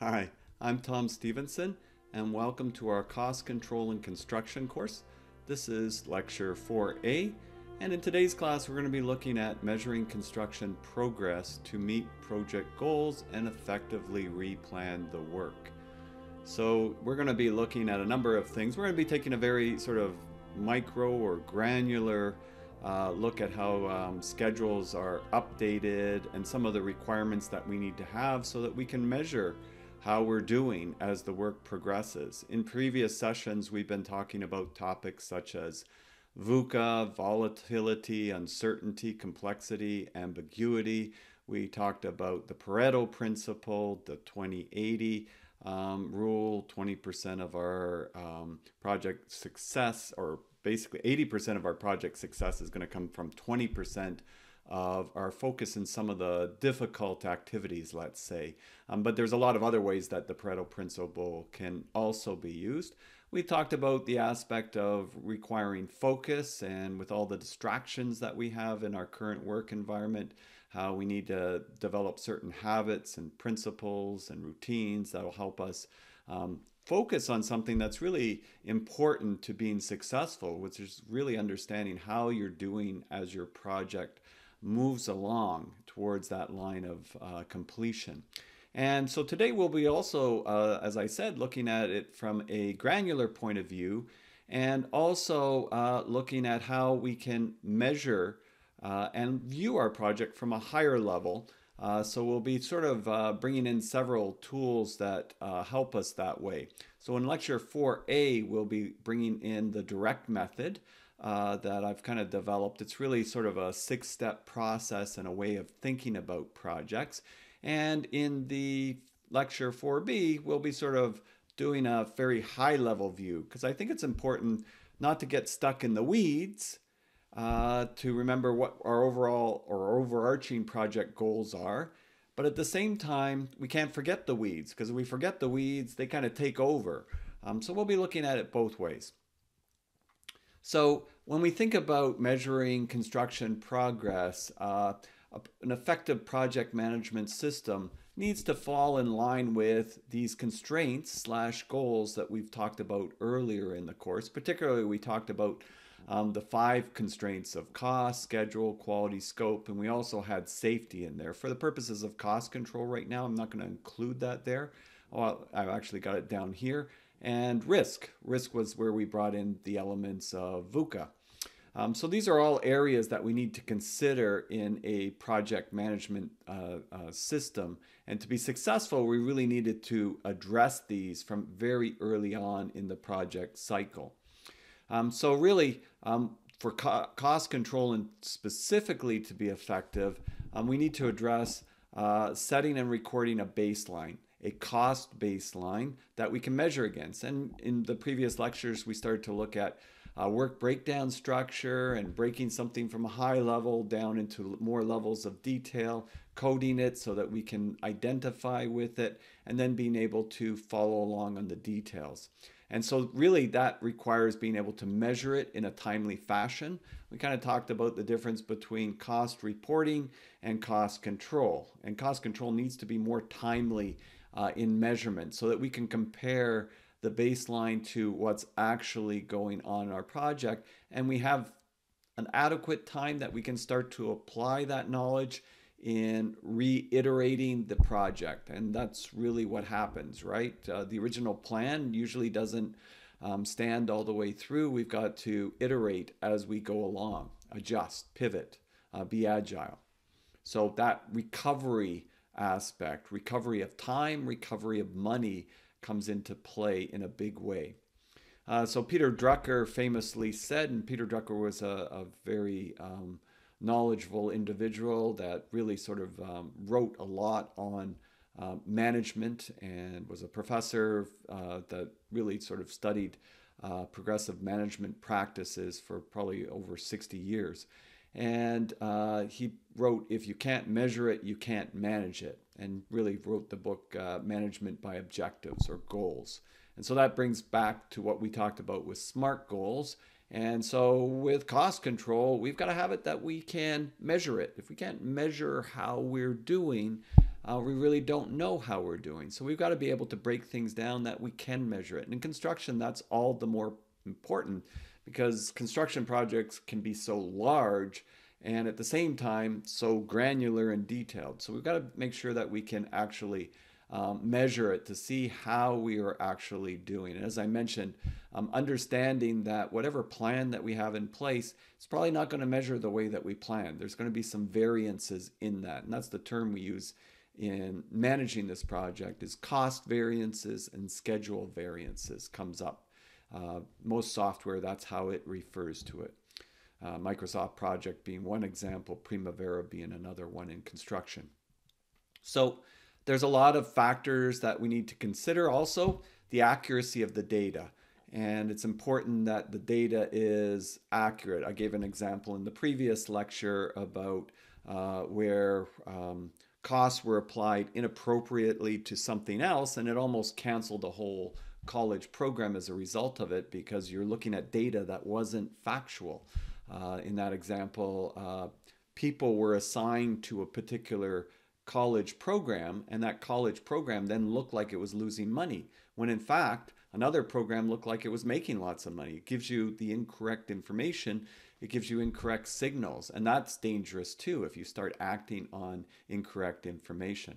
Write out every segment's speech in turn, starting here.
Hi, I'm Tom Stephenson, and welcome to our Cost Control and Construction course. This is Lecture 4A, and in today's class, we're going to be looking at measuring construction progress to meet project goals and effectively replan the work. So, we're going to be looking at a number of things. We're going to be taking a very sort of micro or granular uh, look at how um, schedules are updated and some of the requirements that we need to have so that we can measure how we're doing as the work progresses. In previous sessions, we've been talking about topics such as VUCA, volatility, uncertainty, complexity, ambiguity. We talked about the Pareto principle, the 2080 um, rule, 20% of our um, project success, or basically 80% of our project success is going to come from 20% of our focus in some of the difficult activities, let's say. Um, but there's a lot of other ways that the Pareto principle can also be used. We talked about the aspect of requiring focus and with all the distractions that we have in our current work environment, how we need to develop certain habits and principles and routines that will help us um, focus on something that's really important to being successful, which is really understanding how you're doing as your project moves along towards that line of uh, completion. And so today we'll be also, uh, as I said, looking at it from a granular point of view and also uh, looking at how we can measure uh, and view our project from a higher level. Uh, so we'll be sort of uh, bringing in several tools that help us that way. So in lecture 4A, we'll be bringing in the direct method uh, that I've kind of developed. It's really sort of a six step process and a way of thinking about projects. And in the lecture 4B, we'll be sort of doing a very high level view because I think it's important not to get stuck in the weeds. Uh, to remember what our overall or overarching project goals are. But at the same time, we can't forget the weeds because if we forget the weeds, they kind of take over. Um, so we'll be looking at it both ways. So when we think about measuring construction progress, uh, an effective project management system needs to fall in line with these constraints slash goals that we've talked about earlier in the course. Particularly, we talked about um, the five constraints of cost, schedule, quality, scope, and we also had safety in there. For the purposes of cost control right now, I'm not going to include that there. Oh, I've actually got it down here and risk. Risk was where we brought in the elements of VUCA. Um, so these are all areas that we need to consider in a project management uh, uh, system. And to be successful, we really needed to address these from very early on in the project cycle. Um, so really, um, for co cost control and specifically to be effective, um, we need to address uh, setting and recording a baseline a cost baseline that we can measure against. And in the previous lectures, we started to look at uh, work breakdown structure and breaking something from a high level down into more levels of detail, coding it so that we can identify with it, and then being able to follow along on the details. And so, really, that requires being able to measure it in a timely fashion. We kind of talked about the difference between cost reporting and cost control. And cost control needs to be more timely uh, in measurement so that we can compare the baseline to what's actually going on in our project. And we have an adequate time that we can start to apply that knowledge in reiterating the project. And that's really what happens, right? Uh, the original plan usually doesn't um, stand all the way through. We've got to iterate as we go along, adjust, pivot, uh, be agile. So that recovery aspect. Recovery of time, recovery of money comes into play in a big way. Uh, so Peter Drucker famously said, and Peter Drucker was a, a very um, knowledgeable individual that really sort of um, wrote a lot on uh, management and was a professor uh, that really sort of studied uh, progressive management practices for probably over 60 years. And uh, he wrote, If you can't measure it, you can't manage it, and really wrote the book uh, Management by Objectives or Goals. And so that brings back to what we talked about with SMART goals. And so with cost control, we've got to have it that we can measure it. If we can't measure how we're doing, uh, we really don't know how we're doing. So we've got to be able to break things down that we can measure it. And in construction, that's all the more important because construction projects can be so large and at the same time so granular and detailed. So we've got to make sure that we can actually um, measure it to see how we are actually doing. And as I mentioned, um, understanding that whatever plan that we have in place, it's probably not going to measure the way that we plan. There's going to be some variances in that. And that's the term we use in managing this project is cost variances and schedule variances comes up. Uh, most software, that's how it refers to it. Uh, Microsoft Project being one example, Primavera being another one in construction. So there's a lot of factors that we need to consider. Also, the accuracy of the data. And it's important that the data is accurate. I gave an example in the previous lecture about uh, where um, costs were applied inappropriately to something else, and it almost canceled the whole college program as a result of it because you're looking at data that wasn't factual. Uh, in that example, uh, people were assigned to a particular college program, and that college program then looked like it was losing money, when in fact, another program looked like it was making lots of money. It gives you the incorrect information, it gives you incorrect signals, and that's dangerous too if you start acting on incorrect information.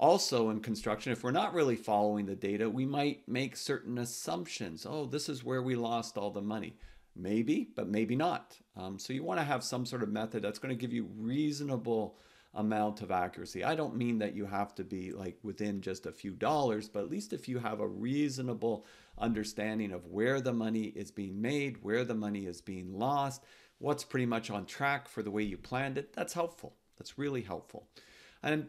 Also, in construction, if we're not really following the data, we might make certain assumptions. Oh, this is where we lost all the money. Maybe, but maybe not. Um, so you want to have some sort of method that's going to give you reasonable amount of accuracy. I don't mean that you have to be like within just a few dollars, but at least if you have a reasonable understanding of where the money is being made, where the money is being lost, what's pretty much on track for the way you planned it, that's helpful. That's really helpful. And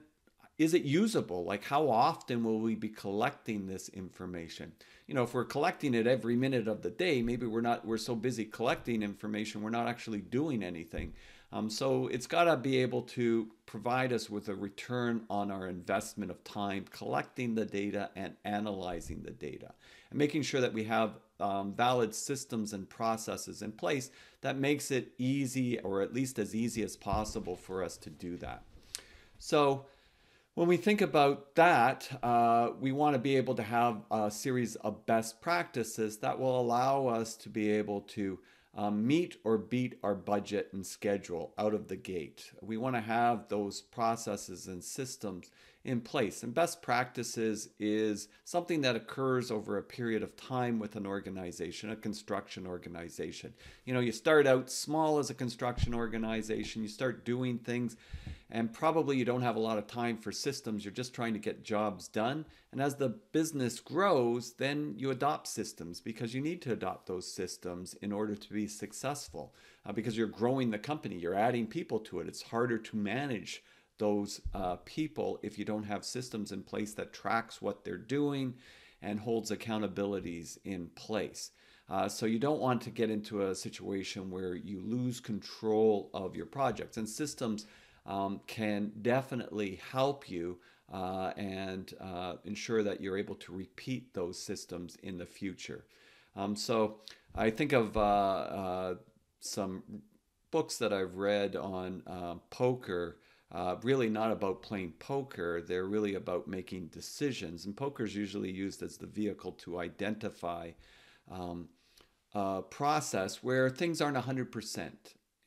is it usable? Like, how often will we be collecting this information? You know, if we're collecting it every minute of the day, maybe we're not, we're so busy collecting information, we're not actually doing anything. Um, so it's got to be able to provide us with a return on our investment of time collecting the data and analyzing the data and making sure that we have um, valid systems and processes in place that makes it easy or at least as easy as possible for us to do that. So when we think about that, uh, we want to be able to have a series of best practices that will allow us to be able to um, meet or beat our budget and schedule out of the gate. We want to have those processes and systems in place. And best practices is something that occurs over a period of time with an organization, a construction organization. You know, you start out small as a construction organization, you start doing things and probably you don't have a lot of time for systems. You're just trying to get jobs done. And as the business grows, then you adopt systems because you need to adopt those systems in order to be successful uh, because you're growing the company, you're adding people to it. It's harder to manage those uh, people if you don't have systems in place that tracks what they're doing and holds accountabilities in place. Uh, so you don't want to get into a situation where you lose control of your projects and systems um, can definitely help you uh, and uh, ensure that you're able to repeat those systems in the future. Um, so I think of uh, uh some books that I've read on uh, poker. Uh, really not about playing poker. They're really about making decisions. And poker is usually used as the vehicle to identify um, a process where things aren't 100%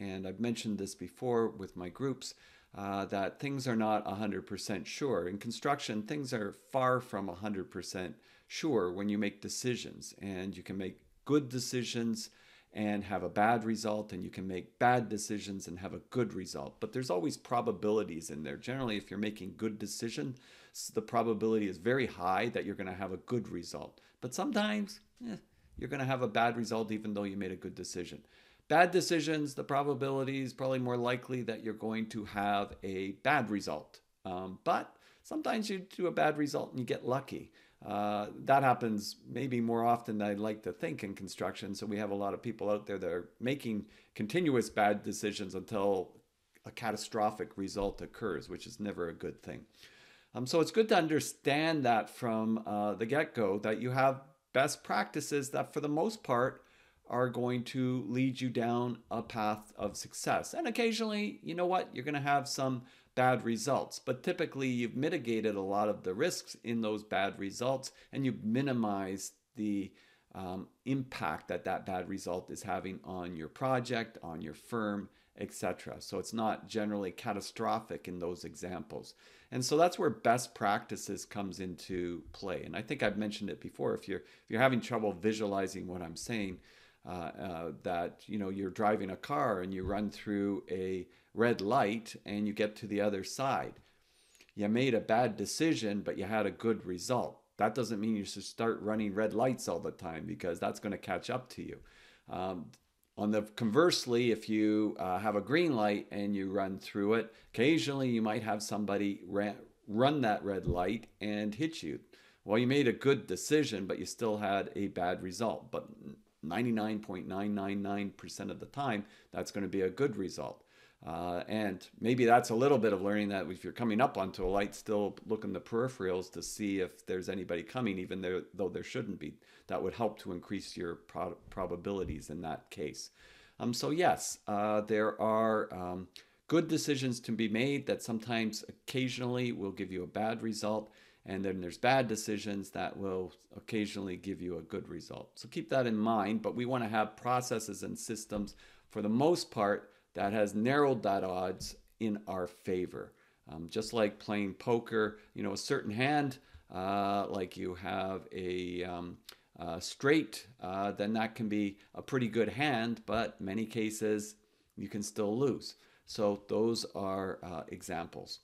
and I've mentioned this before with my groups, uh, that things are not 100% sure. In construction, things are far from 100% sure when you make decisions, and you can make good decisions and have a bad result, and you can make bad decisions and have a good result. But there's always probabilities in there. Generally, if you're making good decisions, the probability is very high that you're going to have a good result. But sometimes, eh, you're going to have a bad result even though you made a good decision. Bad decisions, the probability is probably more likely that you're going to have a bad result. Um, but sometimes you do a bad result and you get lucky. Uh, that happens maybe more often than I'd like to think in construction. So we have a lot of people out there that are making continuous bad decisions until a catastrophic result occurs, which is never a good thing. Um, so it's good to understand that from uh, the get go that you have best practices that, for the most part, are going to lead you down a path of success. And occasionally, you know what, you're going to have some bad results. But typically, you've mitigated a lot of the risks in those bad results and you've minimized the um, impact that that bad result is having on your project, on your firm, etc. So it's not generally catastrophic in those examples. And so that's where best practices comes into play. And I think I've mentioned it before. If you're if you're having trouble visualizing what I'm saying, that you know you're driving a car and you run through a red light and you get to the other side. You made a bad decision, but you had a good result. That doesn't mean you should start running red lights all the time because that's going to catch up to you. Um, on the conversely, if you uh, have a green light and you run through it, occasionally you might have somebody ra- run that red light and hit you. Well, you made a good decision, but you still had a bad result. But 99.999% of the time, that's going to be a good result. Uh, and maybe that's a little bit of learning that if you're coming up onto a light, still look in the peripherals to see if there's anybody coming, even though, though there shouldn't be. That would help to increase your pro- probabilities in that case. Um, so, yes, uh, there are um, good decisions to be made that sometimes occasionally will give you a bad result. And then there's bad decisions that will occasionally give you a good result. So keep that in mind. But we want to have processes and systems for the most part that has narrowed that odds in our favor. Um, just like playing poker, you know, a certain hand, uh, like you have a um, uh, straight, uh, then that can be a pretty good hand, but many cases you can still lose. So those are uh, examples.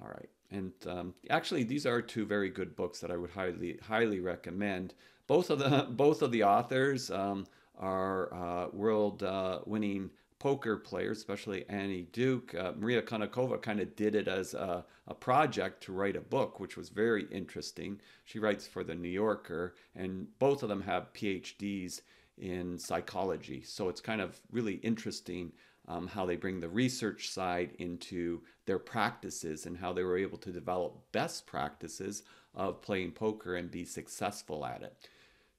All right, and um, actually, these are two very good books that I would highly highly recommend. Both of the both of the authors um, are uh, world uh, winning poker players, especially Annie Duke. Uh, Maria Konnikova kind of did it as a, a, project to write a book, which was very interesting. She writes for the New Yorker, and both of them have PhDs in psychology. So it's kind of really interesting um, how they bring the research side into their practices and how they were able to develop best practices of playing poker and be successful at it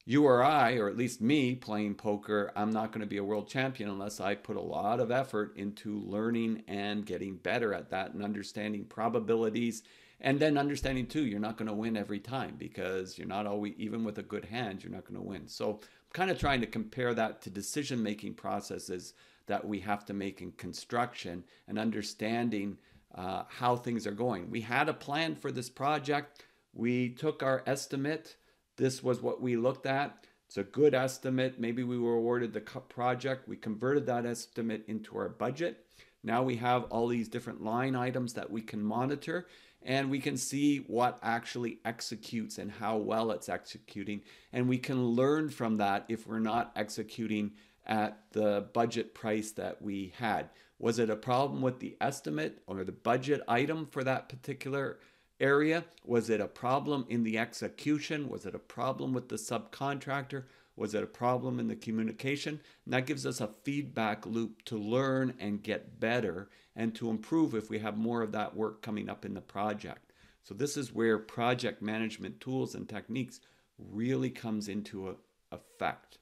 you or I, or at least me playing poker, I'm not going to be a world champion unless I put a lot of effort into learning and getting better at that and understanding probabilities. And then understanding too, you're not going to win every time because you're not always, even with a good hand, you're not going to win. So I'm kind of trying to compare that to decision making processes that we have to make in construction and understanding uh, how things are going. We had a plan for this project, we took our estimate this was what we looked at. It's a good estimate. Maybe we were awarded the project. We converted that estimate into our budget. Now we have all these different line items that we can monitor and we can see what actually executes and how well it's executing. And we can learn from that if we're not executing at the budget price that we had. Was it a problem with the estimate or the budget item for that particular area? Was it a problem in the execution? Was it a problem with the subcontractor? Was it a problem in the communication? And that gives us a feedback loop to learn and get better and to improve if we have more of that work coming up in the project. So this is where project management tools and techniques really comes into a, effect.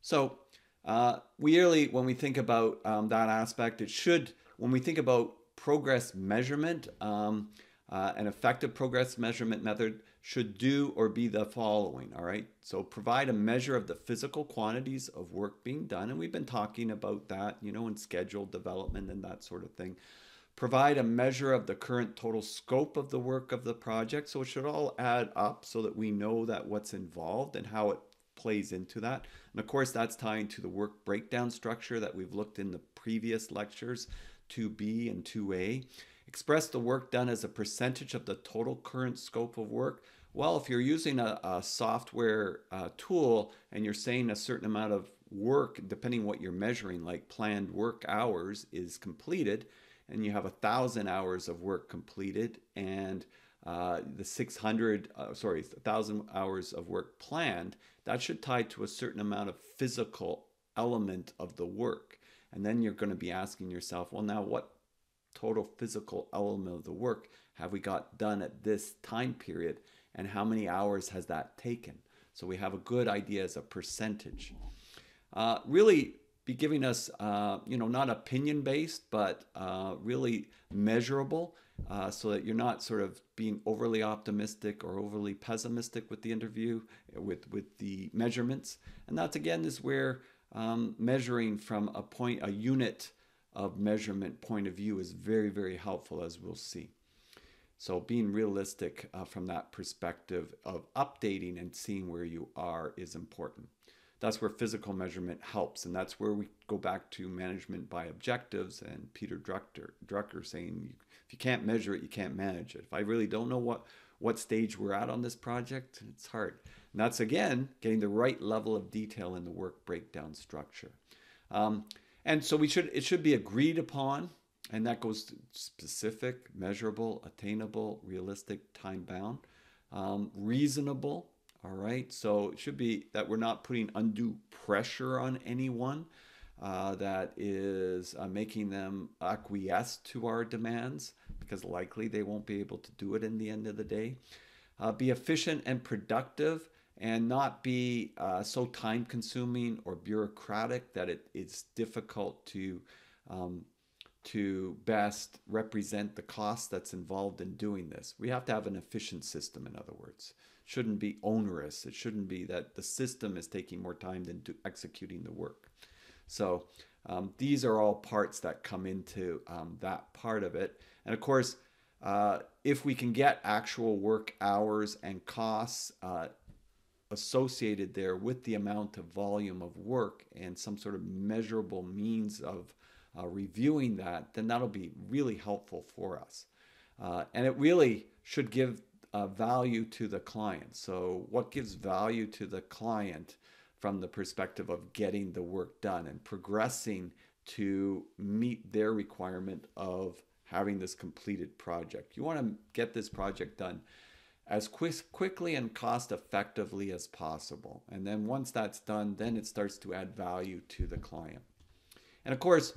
So uh, we really, when we think about um, that aspect, it should, when we think about progress measurement, um, uh, an effective progress measurement method should do or be the following. All right. So provide a measure of the physical quantities of work being done. And we've been talking about that, you know, in scheduled development and that sort of thing. Provide a measure of the current total scope of the work of the project. So it should all add up so that we know that what's involved and how it plays into that. And of course, that's tying to the work breakdown structure that we've looked in the previous lectures. 2B and 2A. Express the work done as a percentage of the total current scope of work. Well, if you're using a, a software uh, tool and you're saying a certain amount of work, depending what you're measuring, like planned work hours is completed, and you have a thousand hours of work completed, and uh, the 600, uh, sorry, 1,000 hours of work planned, that should tie to a certain amount of physical element of the work. And then you're going to be asking yourself, well, now what total physical element of the work have we got done at this time period? And how many hours has that taken? So we have a good idea as a percentage. Uh, really, be giving us, uh, you know, not opinion based, but uh, really measurable uh, so that you're not sort of being overly optimistic or overly pessimistic with the interview, with, with the measurements. And that's again is where um, measuring from a point, a unit of measurement point of view is very, very helpful, as we'll see. So being realistic uh, from that perspective of updating and seeing where you are is important. That's where physical measurement helps, and that's where we go back to management by objectives and Peter Drucker, Drucker saying if you can't measure it, you can't manage it. If I really don't know what what stage we're at on this project, it's hard. And that's again getting the right level of detail in the work breakdown structure. Um, and so we should it should be agreed upon and that goes specific, measurable, attainable, realistic, time bound, um, reasonable. All right. So it should be that we're not putting undue pressure on anyone uh, that is uh, making them acquiesce to our demands because likely they won't be able to do it in the end of the day. Uh, be efficient and productive and not be uh, so time consuming or bureaucratic that it, it's difficult to um, to best represent the cost that's involved in doing this. We have to have an efficient system, in other words. It shouldn't be onerous. It shouldn't be that the system is taking more time than to executing the work. So um, these are all parts that come into um, that part of it. And of course, uh, if we can get actual work hours and costs uh, associated there with the amount of volume of work and some sort of measurable means of uh, reviewing that, then that'll be really helpful for us. Uh, and it really should give uh, value to the client. So, what gives value to the client from the perspective of getting the work done and progressing to meet their requirement of having this completed project? You want to get this project done as quick, quickly and cost effectively as possible. And then once that's done, then it starts to add value to the client. And of course,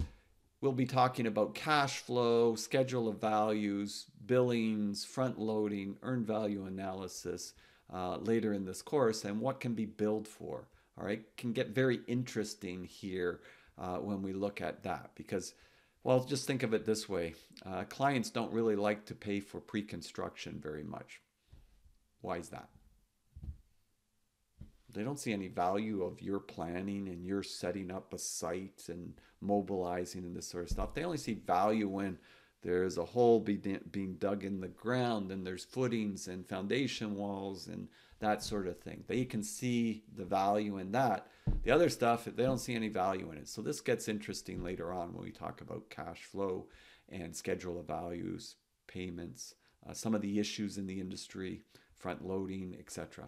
We'll be talking about cash flow, schedule of values, billings, front loading, earned value analysis uh, later in this course, and what can be billed for. All right, can get very interesting here uh, when we look at that because, well, just think of it this way: uh, clients don't really like to pay for pre-construction very much. Why is that? They don't see any value of your planning and your setting up a site and mobilizing and this sort of stuff. They only see value when there's a hole be, being dug in the ground and there's footings and foundation walls and that sort of thing. They can see the value in that. The other stuff, they don't see any value in it. So this gets interesting later on when we talk about cash flow and schedule of values, payments, uh, some of the issues in the industry, front loading, etc.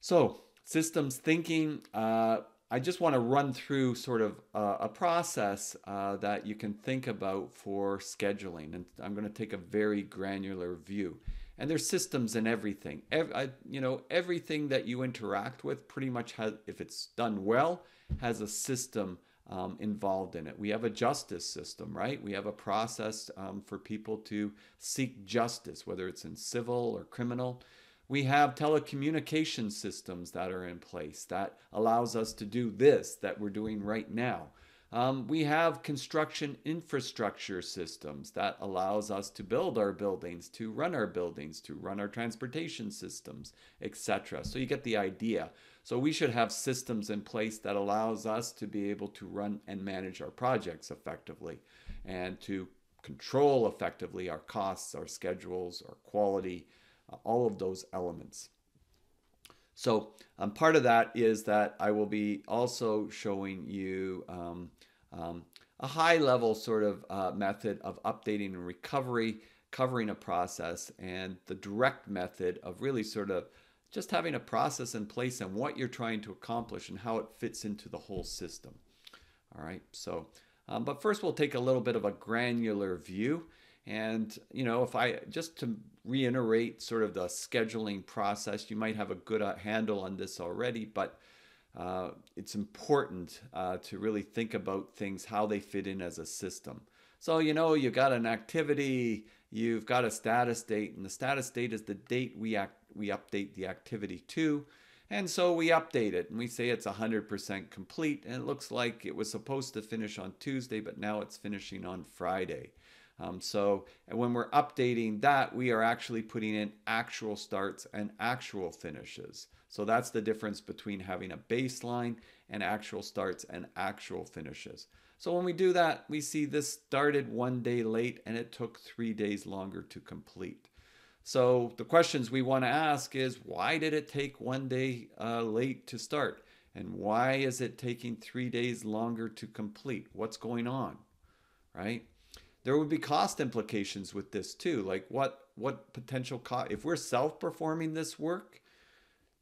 So, systems thinking, uh, I just want to run through sort of uh, a process uh, that you can think about for scheduling. And I'm going to take a very granular view. And there's systems in everything. Every, you know, everything that you interact with pretty much has, if it's done well, has a system um, involved in it. We have a justice system, right? We have a process um, for people to seek justice, whether it's in civil or criminal. We have telecommunication systems that are in place that allows us to do this that we're doing right now. Um, we have construction infrastructure systems that allows us to build our buildings, to run our buildings, to run our transportation systems, etc. So you get the idea. So we should have systems in place that allows us to be able to run and manage our projects effectively and to control effectively our costs, our schedules, our quality, uh, all of those elements. So um, part of that is that I will be also showing you um, um, a high level sort of uh, method of updating and recovery, covering a process, and the direct method of really sort of just having a process in place and what you're trying to accomplish and how it fits into the whole system. All right, so, um, but first we'll take a little bit of a granular view. And, you know, if I just to reiterate sort of the scheduling process, you might have a good uh, handle on this already, but uh, it's important uh, to really think about things, how they fit in as a system. So, you know, you've got an activity, you've got a status date, and the status date is the date we act, we update the activity to. And so we update it and we say it's 100% complete. And it looks like it was supposed to finish on Tuesday, but now it's finishing on Friday. Um, so when we're updating that, we are actually putting in actual starts and actual finishes. So that's the difference between having a baseline and actual starts and actual finishes. So when we do that, we see this started one day late and it took three days longer to complete. So the questions we want to ask is why did it take one day uh, late to start? And why is it taking three days longer to complete? What's going on? Right? There would be cost implications with this too. Like what what potential cost if we're self-performing this work,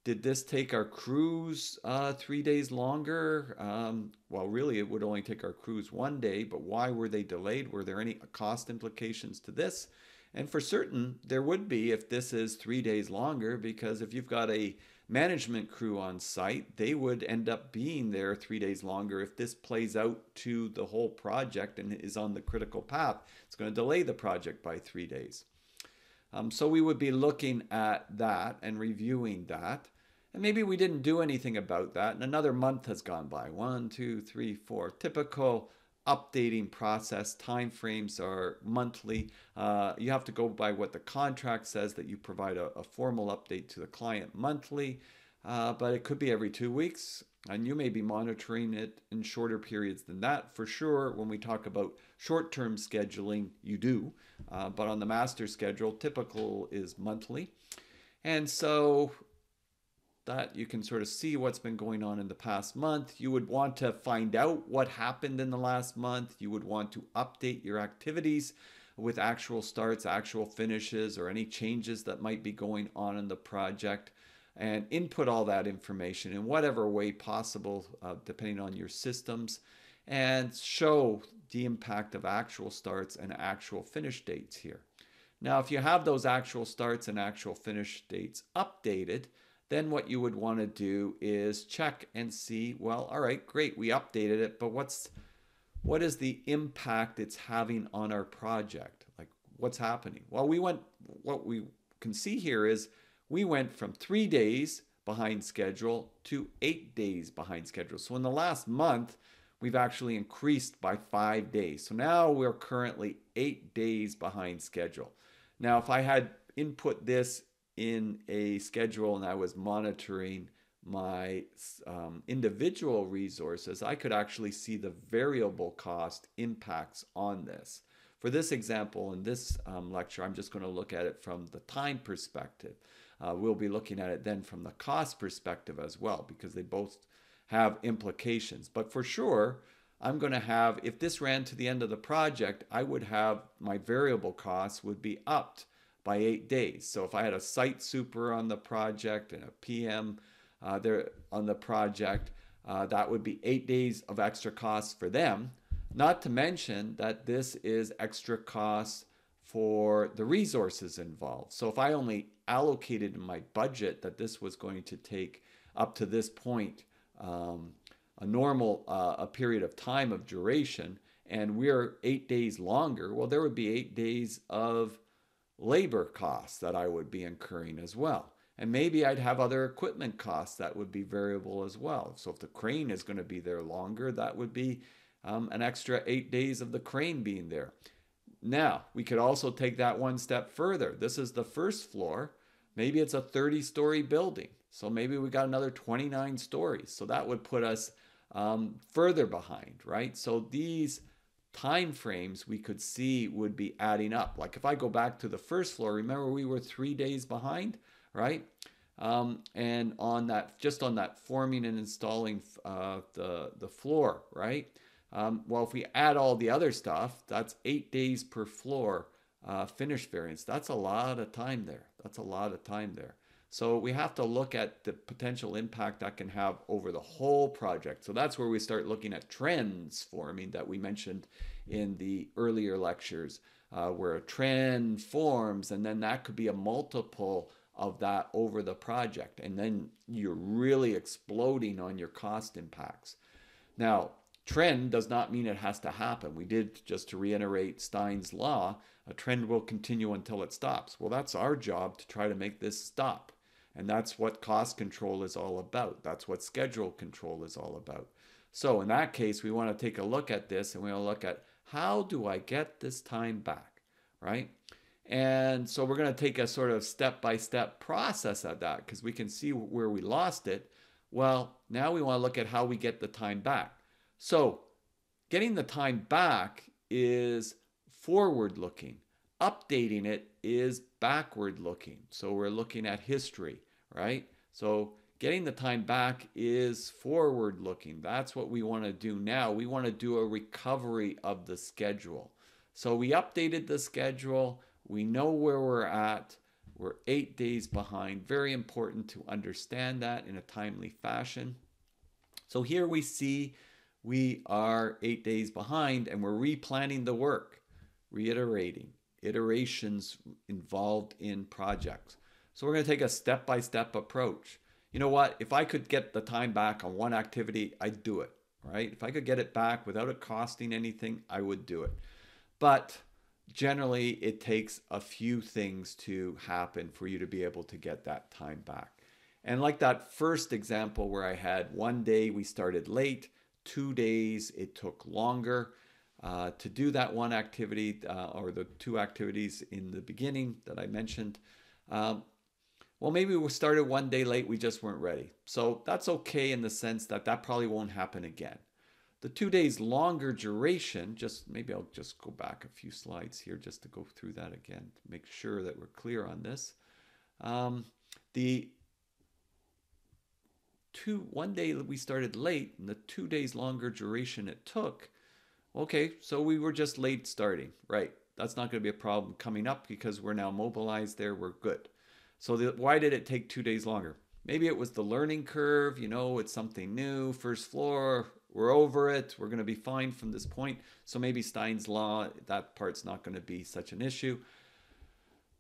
did this take our crews uh, three days longer? Um, well, really, it would only take our crews one day, but why were they delayed? Were there any cost implications to this? And for certain, there would be if this is three days longer, because if you've got a management crew on site, they would end up being there three days longer. If this plays out to the whole project and is on the critical path, it's going to delay the project by three days. Um, so we would be looking at that and reviewing that. And maybe we didn't do anything about that, and another month has gone by. One, two, three, four. Typical updating process. Time frames are monthly. Uh, you have to go by what the contract says that you provide a, a formal update to the client monthly, uh, but it could be every two weeks. And you may be monitoring it in shorter periods than that. For sure, when we talk about short term scheduling, you do. Uh, but on the master schedule, typical is monthly. And so that you can sort of see what's been going on in the past month. You would want to find out what happened in the last month. You would want to update your activities with actual starts, actual finishes, or any changes that might be going on in the project and input all that information in whatever way possible, uh, depending on your systems, and show the impact of actual starts and actual finish dates here. Now, if you have those actual starts and actual finish dates updated, then what you would want to do is check and see, well, all right, great, we updated it, but what's what is the impact it's having on our project? Like what's happening? Well, we went what we can see here is we went from 3 days behind schedule to 8 days behind schedule. So in the last month, we've actually increased by 5 days. So now we're currently 8 days behind schedule. Now, if I had input this in a schedule and I was monitoring my um, individual resources, I could actually see the variable cost impacts on this. For this example, in this um, lecture, I'm just going to look at it from the time perspective. Uh, we'll be looking at it then from the cost perspective as well, because they both have implications. But for sure, I'm going to have, if this ran to the end of the project, I would have my variable costs would be upped by eight days. So if I had a site super on the project and a PM uh, there on the project, uh, that would be eight days of extra costs for them. Not to mention that this is extra costs for the resources involved. So if I only allocated in my budget that this was going to take up to this point um, a normal uh, a period of time of duration, and we're eight days longer, well, there would be eight days of labor costs that I would be incurring as well. And maybe I'd have other equipment costs that would be variable as well. So if the crane is going to be there longer, that would be um, an extra eight days of the crane being there. Now, we could also take that one step further. This is the first floor. Maybe it's a 30 story building. So maybe we got another 29 stories. So that would put us um, further behind, right? So these time frames we could see would be adding up. Like if I go back to the first floor, remember we were three days behind, right? Um, and on that, just on that forming and installing uh, the the floor, right? Um, well, if we add all the other stuff, that's eight days per floor uh, finish variance. That's a lot of time there. That's a lot of time there. So we have to look at the potential impact that can have over the whole project. So that's where we start looking at trends forming that we mentioned in the earlier lectures, uh, where a trend forms, and then that could be a multiple of that over the project. And then you're really exploding on your cost impacts. Now, trend does not mean it has to happen. We did, just to reiterate Stein's law, a trend will continue until it stops. Well, that's our job to try to make this stop. And that's what cost control is all about. That's what schedule control is all about. So in that case, we want to take a look at this and we want to look at how do I get this time back, right? And so we're going to take a sort of step-by-step process at that because we can see where we lost it. Well, now we want to look at how we get the time back. So getting the time back is forward looking. Updating it is backward looking. So we're looking at history, right? So getting the time back is forward looking. That's what we want to do now. We want to do a recovery of the schedule. So we updated the schedule. We know where we're at. We're eight days behind. Very important to understand that in a timely fashion. So here we see we are eight days behind and we're replanning the work, reiterating, iterations involved in projects. So we're going to take a step by step approach. You know what? If I could get the time back on one activity, I'd do it, right? If I could get it back without it costing anything, I would do it. But generally, it takes a few things to happen for you to be able to get that time back. And like that first example where I had one day we started late, two days it took longer uh, to do that one activity uh, or the two activities in the beginning that I mentioned. Um, well, maybe we started one day late, we just weren't ready. So that's okay in the sense that that probably won't happen again. The two days longer duration, just maybe I'll just go back a few slides here just to go through that again to make sure that we're clear on this. Um, the two one day we started late and the two days longer duration it took okay so we were just late starting right that's not going to be a problem coming up because we're now mobilized there we're good so the, why did it take two days longer? Maybe it was the learning curve you know it's something new first floor we're over it we're going to be fine from this point. So maybe stein's law that part's not going to be such an issue.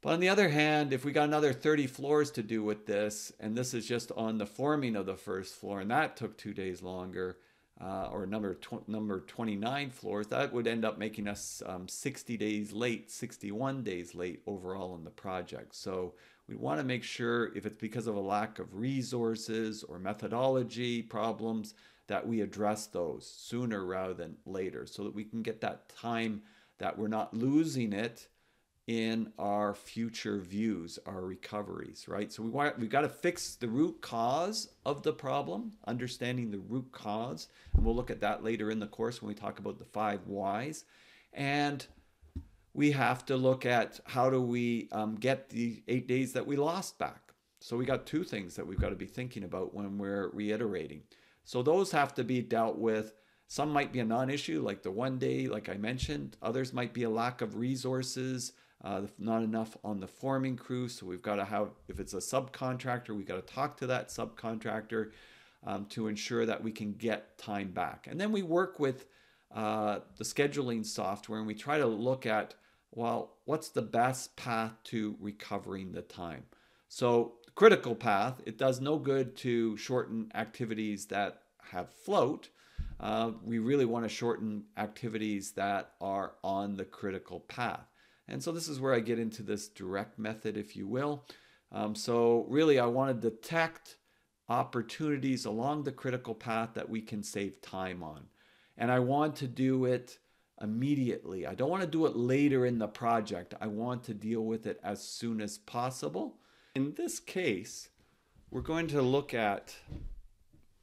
But on the other hand, if we got another 30 floors to do with this, and this is just on the forming of the first floor, and that took two days longer, uh, or number tw- number 29 floors, that would end up making us um, 60 days late, 61 days late overall in the project. So we want to make sure if it's because of a lack of resources or methodology problems, that we address those sooner rather than later so that we can get that time that we're not losing it in our future views, our recoveries, right? So we want we've got to fix the root cause of the problem, understanding the root cause, and we'll look at that later in the course when we talk about the five whys. And we have to look at how do we um, get the eight days that we lost back. So we got two things that we've got to be thinking about when we're reiterating. So those have to be dealt with. Some might be a non-issue, like the one day, like I mentioned. Others might be a lack of resources uh, not enough on the forming crew. So we've got to have, if it's a subcontractor, we've got to talk to that subcontractor um, to ensure that we can get time back. And then we work with uh, the scheduling software and we try to look at, well, what's the best path to recovering the time? So critical path, it does no good to shorten activities that have float. Uh, we really want to shorten activities that are on the critical path. And so this is where I get into this direct method, if you will. Um, so really, I want to detect opportunities along the critical path that we can save time on. And I want to do it immediately. I don't want to do it later in the project. I want to deal with it as soon as possible. In this case, we're going to look at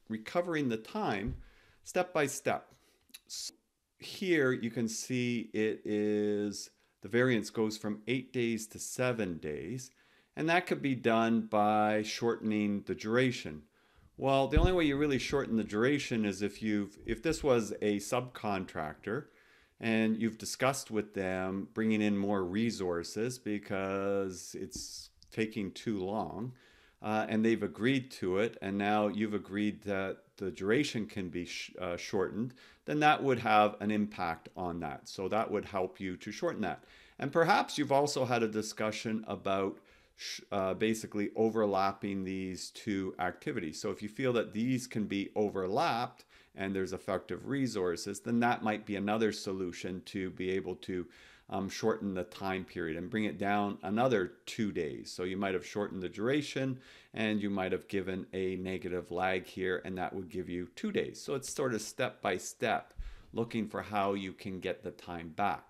recovering the time step by step. So here you can see it is the variance goes from eight days to seven days, and that could be done by shortening the duration. Well, the only way you really shorten the duration is if you've if this was a subcontractor and you've discussed with them bringing in more resources because it's taking too long uh, and they've agreed to it and now you've agreed that the duration can be sh uh, shortened, then that would have an impact on that. So that would help you to shorten that. And perhaps you've also had a discussion about uh, basically overlapping these two activities. So if you feel that these can be overlapped and there's effective resources, then that might be another solution to be able to um, shorten the time period and bring it down another two days. So you might have shortened the duration and you might have given a negative lag here, and that would give you two days. So it's sort of step by step looking for how you can get the time back.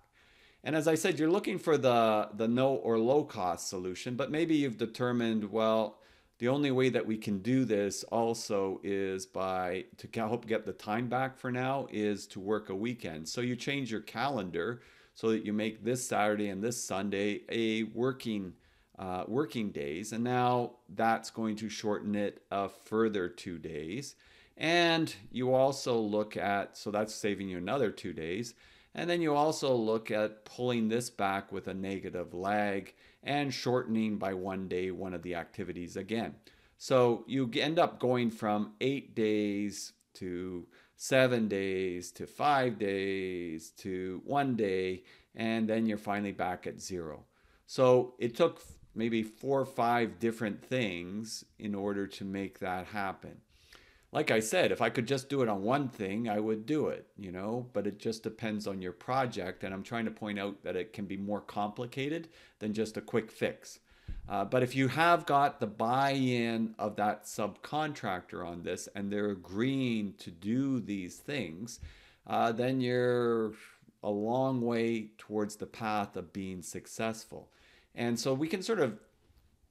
And as I said, you're looking for the, the no or low cost solution, but maybe you've determined, well, the only way that we can do this also is by to help get the time back for now is to work a weekend. So you change your calendar so that you make this Saturday and this Sunday a working uh, working days, and now that's going to shorten it a further two days. And you also look at so that's saving you another two days. And then you also look at pulling this back with a negative lag and shortening by one day one of the activities again. So you end up going from eight days to seven days to five days to one day, and then you're finally back at zero. So it took maybe four or five different things in order to make that happen like I said, if I could just do it on one thing, I would do it, you know, but it just depends on your project. And I'm trying to point out that it can be more complicated than just a quick fix. Uh, but if you have got the buy in of that subcontractor on this and they're agreeing to do these things, uh, then you're a long way towards the path of being successful. And so we can sort of,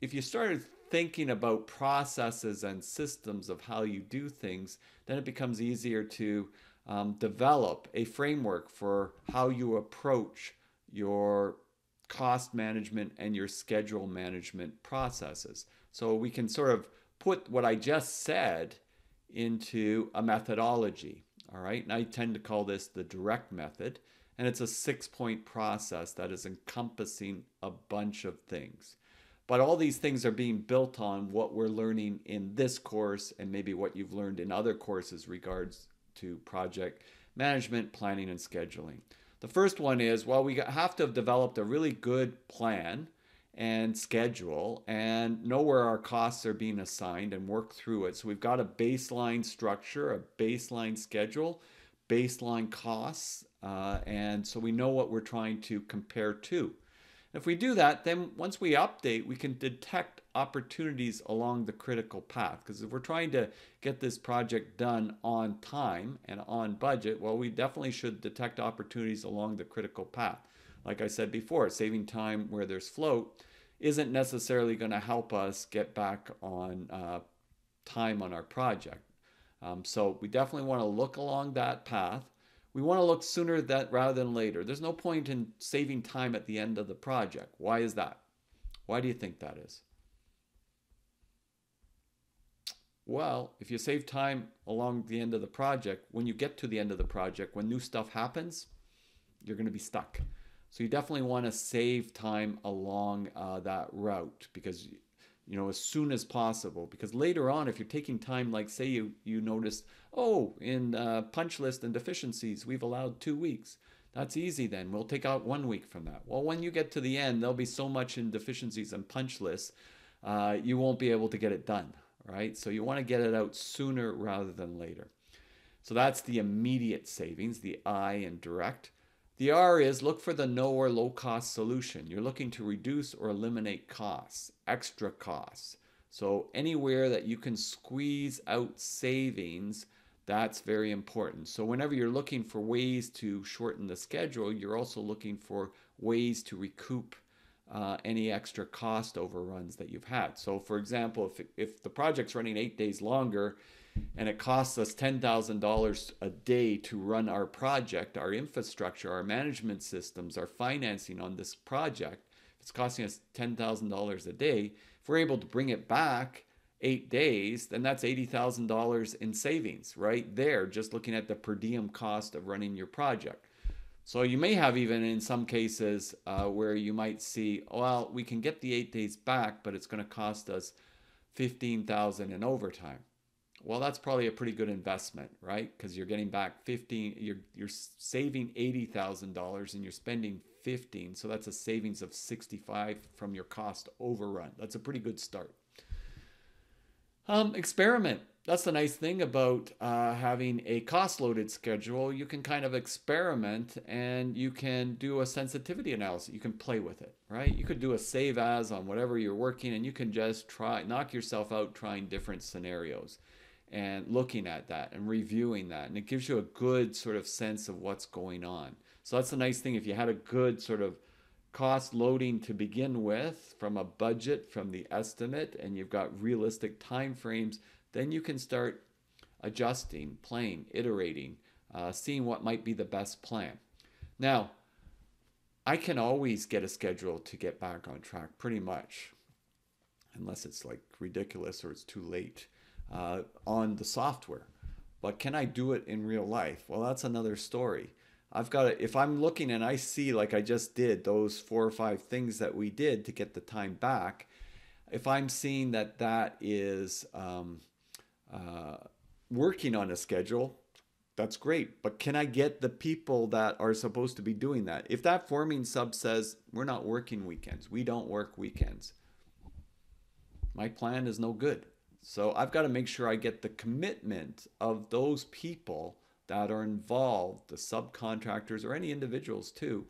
if you started thinking about processes and systems of how you do things, then it becomes easier to um, develop a framework for how you approach your cost management and your schedule management processes. So we can sort of put what I just said into a methodology. All right, and I tend to call this the direct method, and it's a six point process that is encompassing a bunch of things. But all these things are being built on what we're learning in this course and maybe what you've learned in other courses regards to project management, planning, and scheduling. The first one is well, we have to have developed a really good plan and schedule and know where our costs are being assigned and work through it. So we've got a baseline structure, a baseline schedule, baseline costs, uh, and so we know what we're trying to compare to. If we do that, then once we update, we can detect opportunities along the critical path. Because if we're trying to get this project done on time and on budget, well, we definitely should detect opportunities along the critical path. Like I said before, saving time where there's float isn't necessarily going to help us get back on uh, time on our project. Um, so we definitely want to look along that path we want to look sooner that rather than later. There's no point in saving time at the end of the project. Why is that? Why do you think that is? Well, if you save time along the end of the project, when you get to the end of the project, when new stuff happens, you're going to be stuck. So you definitely want to save time along uh, that route because you know as soon as possible because later on if you're taking time like say you you notice oh in uh, punch list and deficiencies we've allowed two weeks. That's easy then. We'll take out one week from that. Well when you get to the end there'll be so much in deficiencies and punch lists uh, you won't be able to get it done right? So you want to get it out sooner rather than later. So that's the immediate savings the i and direct the R is look for the no or low cost solution. You're looking to reduce or eliminate costs, extra costs. So anywhere that you can squeeze out savings, that's very important. So whenever you're looking for ways to shorten the schedule, you're also looking for ways to recoup uh, any extra cost overruns that you've had. So for example, if, if the project's running eight days longer, and it costs us $10,000 a day to run our project, our infrastructure, our management systems, our financing on this project. It's costing us $10,000 a day. If we're able to bring it back eight days, then that's $80,000 in savings right there, just looking at the per diem cost of running your project. So you may have even in some cases uh, where you might see, well, we can get the eight days back, but it's going to cost us 15,000 in overtime well that's probably a pretty good investment right because you're getting back 15 you're you're saving $80,000 and you're spending 15 so that's a savings of 65 from your cost overrun that's a pretty good start Um, experiment. That's the nice thing about uh, having a cost loaded schedule. You can kind of experiment and you can do a sensitivity analysis. You can play with it, right? You could do a save as on whatever you're working and you can just try, knock yourself out trying different scenarios and looking at that and reviewing that. And it gives you a good sort of sense of what's going on. So that's the nice thing. If you had a good sort of cost loading to begin with from a budget, from the estimate, and you've got realistic time frames, then you can start adjusting, playing, iterating, uh, seeing what might be the best plan. Now, I can always get a schedule to get back on track, pretty much, unless it's like ridiculous or it's too late uh, on the software. But can I do it in real life? Well, that's another story. I've got to, if I'm looking and I see, like I just did, those four or five things that we did to get the time back, if I'm seeing that that is um, uh, working on a schedule, that's great. But can I get the people that are supposed to be doing that? If that forming sub says, we're not working weekends, we don't work weekends, my plan is no good. So I've got to make sure I get the commitment of those people that are involved, the subcontractors or any individuals too.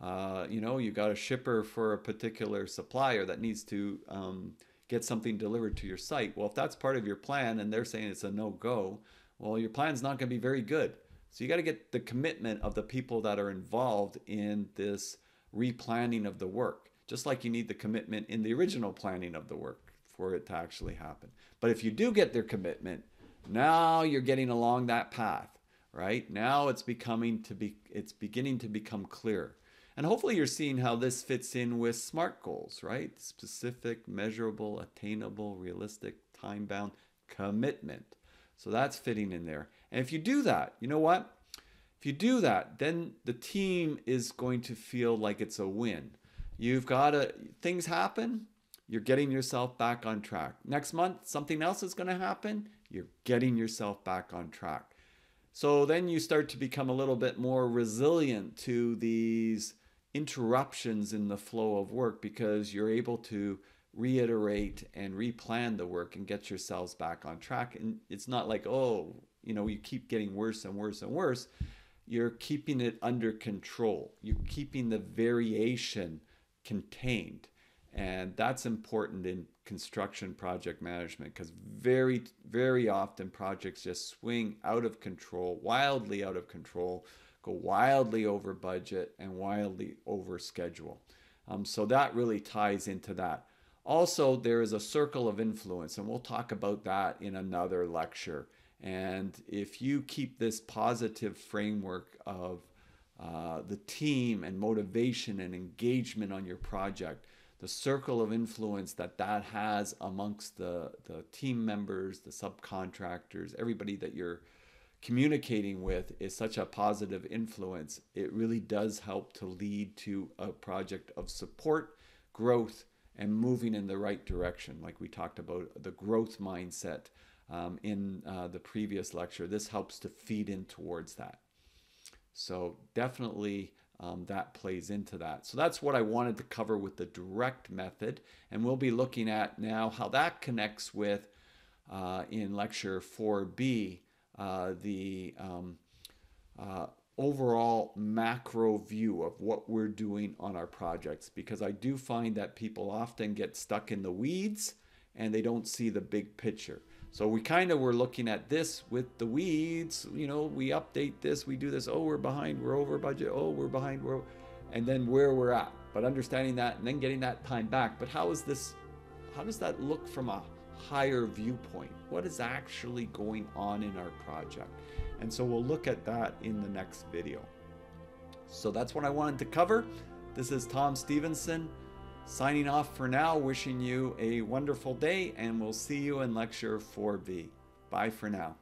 Uh, you know, you got a shipper for a particular supplier that needs to um, get something delivered to your site. Well, if that's part of your plan and they're saying it's a no go, well, your plan's not going to be very good. So you got to get the commitment of the people that are involved in this replanning of the work, just like you need the commitment in the original planning of the work for it to actually happen. But if you do get their commitment, now you're getting along that path right? Now it's becoming to be it's beginning to become clear. And hopefully you're seeing how this fits in with SMART goals, right? Specific, measurable, attainable, realistic, time-bound commitment. So that's fitting in there. And if you do that, you know what? If you do that, then the team is going to feel like it's a win. You've got to, things happen, you're getting yourself back on track. Next month, something else is going to happen, you're getting yourself back on track. So then you start to become a little bit more resilient to these interruptions in the flow of work because you're able to reiterate and replan the work and get yourselves back on track. And it's not like, oh, you know, you keep getting worse and worse and worse. You're keeping it under control. You're keeping the variation contained. And that's important in construction project management because very, very often projects just swing out of control, wildly out of control, go wildly over budget and wildly over schedule. Um, so that really ties into that. Also, there is a circle of influence, and we'll talk about that in another lecture. And if you keep this positive framework of uh, the team and motivation and engagement on your project, the circle of influence that that has amongst the, the team members, the subcontractors, everybody that you're communicating with is such a positive influence. It really does help to lead to a project of support, growth, and moving in the right direction. Like we talked about the growth mindset um, in uh, the previous lecture. This helps to feed in towards that. So definitely um, that plays into that. So that's what I wanted to cover with the direct method. And we'll be looking at now how that connects with, uh, in lecture 4B, uh, the um, uh, overall macro view of what we're doing on our projects. Because I do find that people often get stuck in the weeds and they don't see the big picture. So we kind of were looking at this with the weeds. You know, we update this, we do this. Oh, we're behind, we're over budget. Oh, we're behind, we're, and then where we're at. But understanding that and then getting that time back. But how is this? How does that look from a higher viewpoint? What is actually going on in our project? And so we'll look at that in the next video. So that's what I wanted to cover. This is Tom Stephenson. Signing off for now, wishing you a wonderful day, and we'll see you in lecture 4B. Bye for now.